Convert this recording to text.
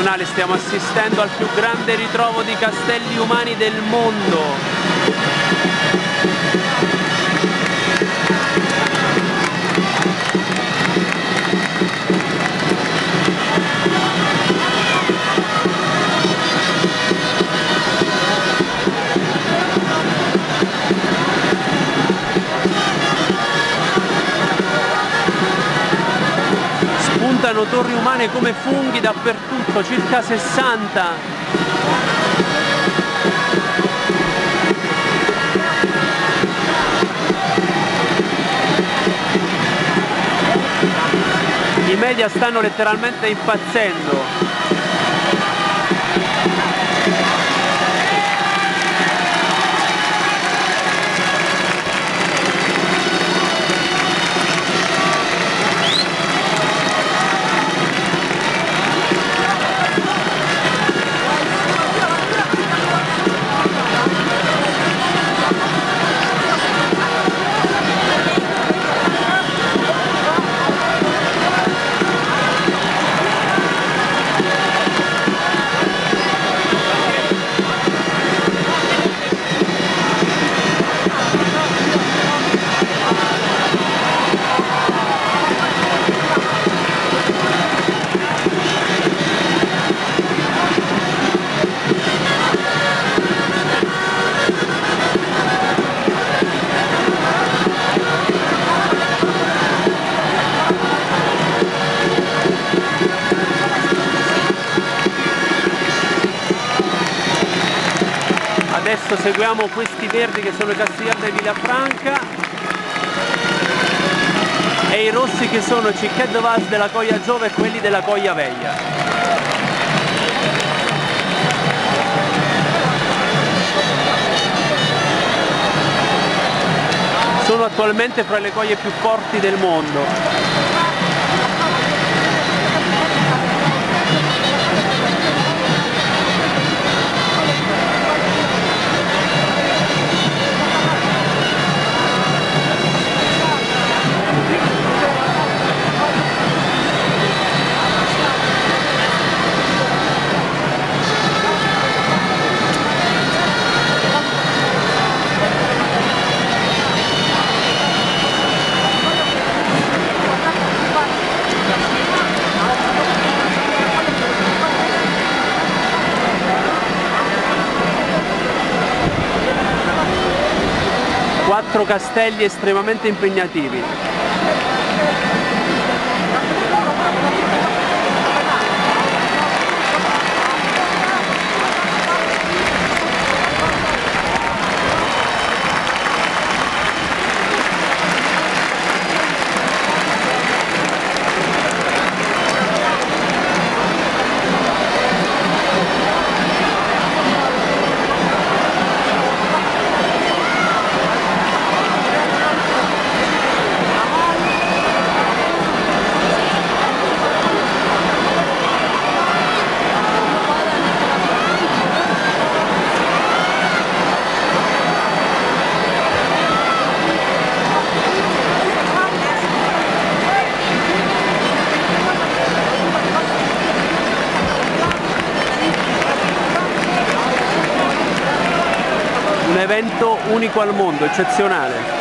eccezionale, stiamo assistendo al più grande ritrovo di castelli umani del mondo. Spuntano torri umane come funghi dappertutto, circa 60. I media stanno letteralmente impazzendo. Adesso seguiamo questi verdi che sono i di Villafranca e i rossi che sono Cichet de Vaz della Coia Giove e quelli della Coia Veglia. Sono attualmente fra le coie più forti del mondo. Quattro castelli estremamente impegnativi. Un evento unico al mondo, eccezionale.